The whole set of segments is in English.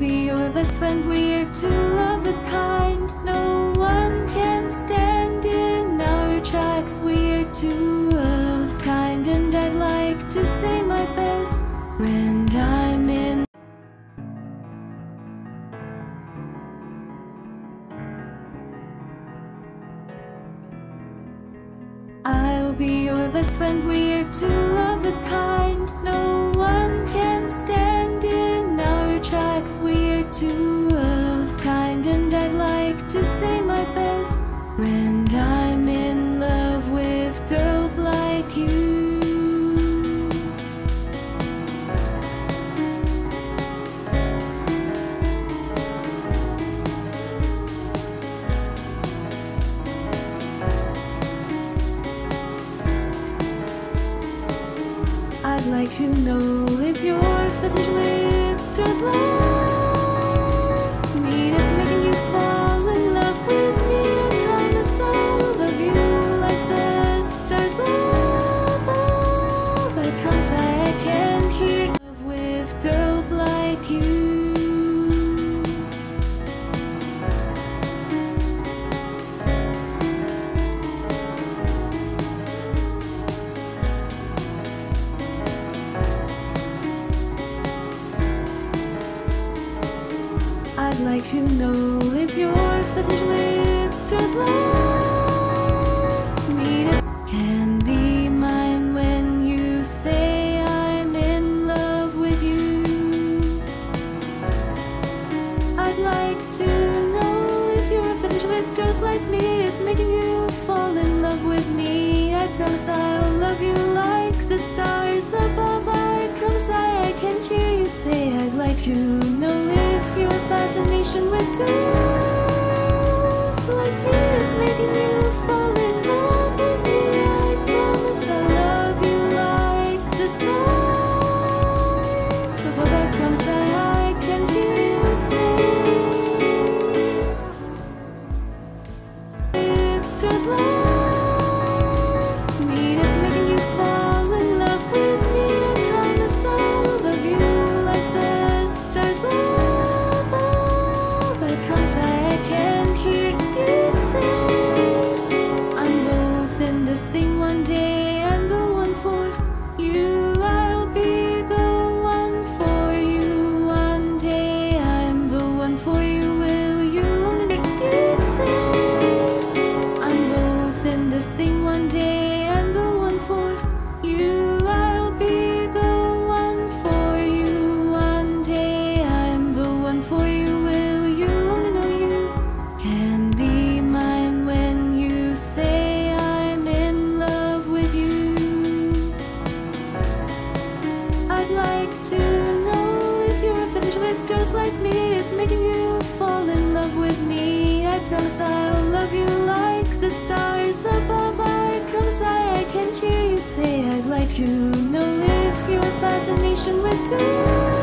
be your best friend. We're two of a kind. No one can stand in our tracks. We're two of kind, and I'd like to say my best friend. I'm in. I'll be your best friend. We're two of a kind. No like to know if your fascination with girls like me is making you fall in love with me. I promise I'll love you like the stars above. I promise I can't keep love with girls like you. I'd like to know if your fascination with girls like me can be mine when you say I'm in love with you. I'd like to know if your fascination with girls like me is making you fall in love with me. I promise I'll love you like the stars above. I promise I, I can hear you say I'd like to know your fascination with girls with me is making you fall in love with me. I promise I'll love you like the stars above. I promise I, can hear you say I'd like to know if your fascination with girls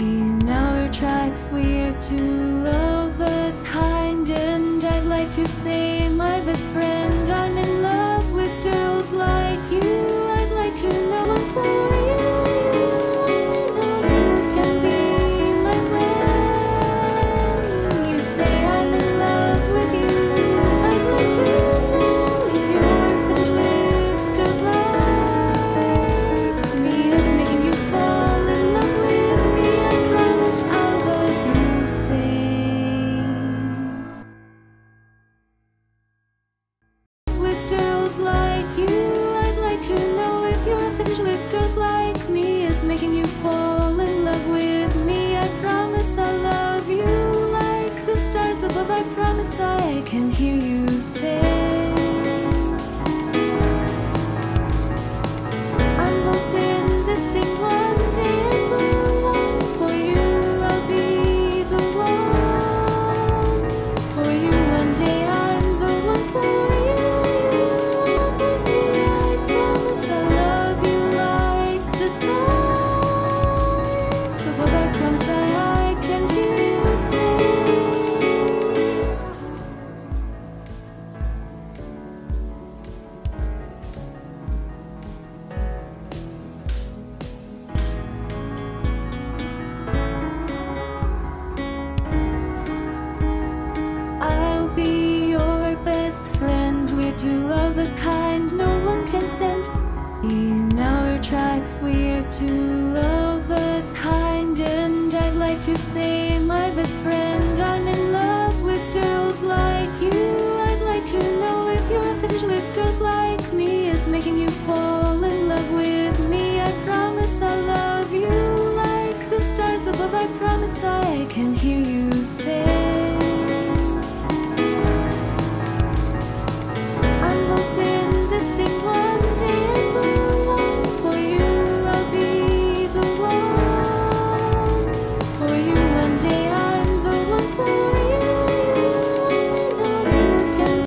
In our tracks, we're can hear you. Best friend. We're two of a kind no one can stand. In our tracks, we're two of a kind, and I'd like to say, my best friend, I'm in love with girls like you. I'd like to know if your fetish with girls like me is making you fall.